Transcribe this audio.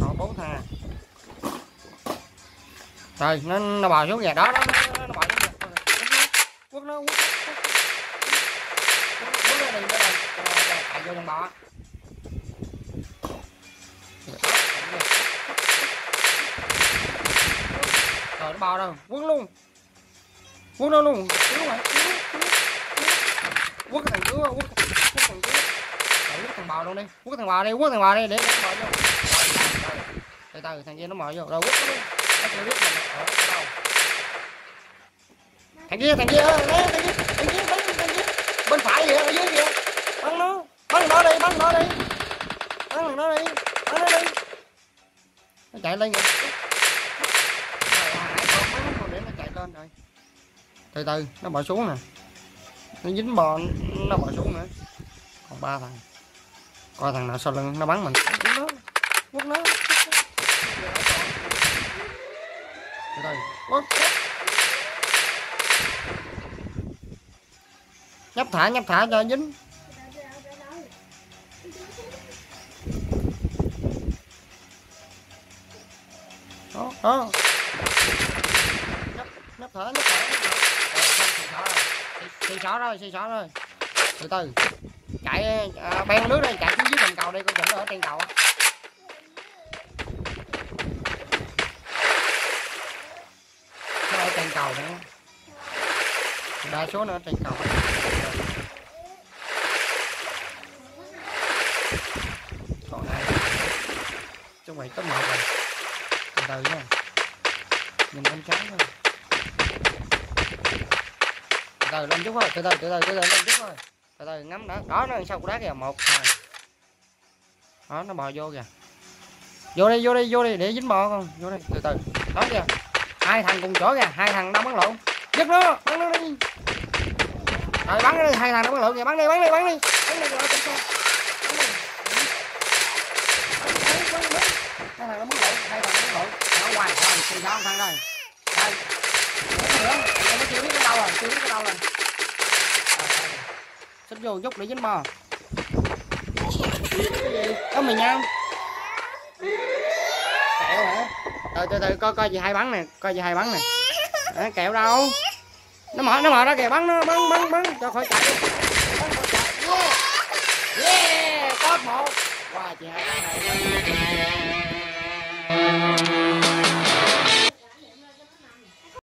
có bốn thằng à rồi nó nó bò xuống nhà đó đó nó, nó, bò xuống nhà quất nó quất nó quất quất nó đi nó đây chạy vô trong bò rồi nó bò đâu quất luôn quất nó luôn cứu mày quất cái thằng cứu quất quất thằng cứu quất thằng bò luôn đi quất thằng bò đi quất thằng bò đi để để nó bò vô từ từ thằng kia nó mò vô rồi quất nó chưa biết ở đâu. Thằng kia thằng kia ơ, thằng kia thằng kia bắn thằng kia bên phải kìa ở dưới kìa bắn nó bắn nó đi bắn nó đi. Bắn nó đi bắn nó đi. Nó chạy lên kìa để nó chạy lên rồi từ từ nó bỏ xuống nè. Nó dính bò nó bỏ xuống nữa. Còn ba thằng. Coi thằng nào sau lưng nó bắn mình. Quất nó quất nó. Từ từ quất nhấp thả nhấp thả cho dính. Đó đó. Nhấp nhấp thả nhấp thả ờ, xì xỏ rồi. Xì xỏ rồi từ từ. Chạy à, bèn nước đây chạy xuống dưới thành cầu đây con chỉnh ở trên cầu á nó ở trên cầu nữa đa số nó trên cầu. Còn ai? Chuẩn mày có một rồi. Từ từ nha. Nhìn bên trắng thôi. Từ từ lên chút thôi từ từ từ từ từ từ lên chút thôi. Từ từ ngắm đã, đó nó sau đá kìa? Một thằng đó nó bò vô kìa. Vô đi vô đi vô đi để dính bò con. Vô đi từ từ. Đó kìa hai thằng cùng chỗ kìa, hai thằng đang bắn lộn. Giật nó, bắn nó đi. Rồi, bắn nó đi, hai thằng đang bắn lộn kìa, bắn đi bắn đi bắn đi. Bắn đi rồi trên xe Bắn hai thằng đang bắn lộn, hai thằng bắn lộn. Nó hoài rồi thì sao thằng đây đây. Nữa nó chưa biết cái đâu rồi chưa biết cái đâu rồi xích vô chút để dính bò có mày nhau kẹo hả từ từ từ coi coi gì hai bắn nè coi gì hai bắn nè. À, kẹo đâu? Nó mở nó mở ra kìa bắn nó bắn bắn bắn. Cho khỏi chạy. Bắn khỏi chạy yeah yeah top một. Wow chị hai bắn này